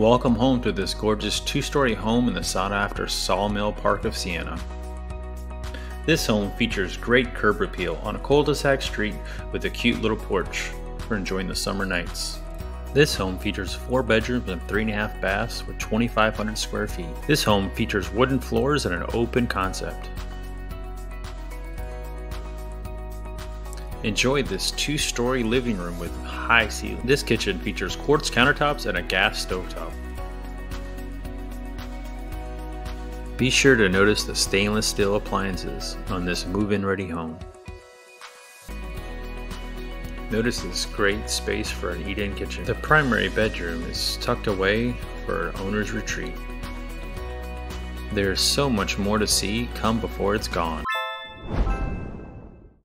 Welcome home to this gorgeous two-story home in the sought-after Sawmill Park of Sienna. This home features great curb appeal on a cul-de-sac street with a cute little porch for enjoying the summer nights. This home features four bedrooms and three and a half baths with 2,500 square feet. This home features wooden floors and an open concept. Enjoy this two-story living room with high ceiling. This kitchen features quartz countertops and a gas stovetop. Be sure to notice the stainless steel appliances on this move-in ready home. Notice this great space for an eat-in kitchen. The primary bedroom is tucked away for owner's retreat. There's so much more to see, come before it's gone.